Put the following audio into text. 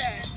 is.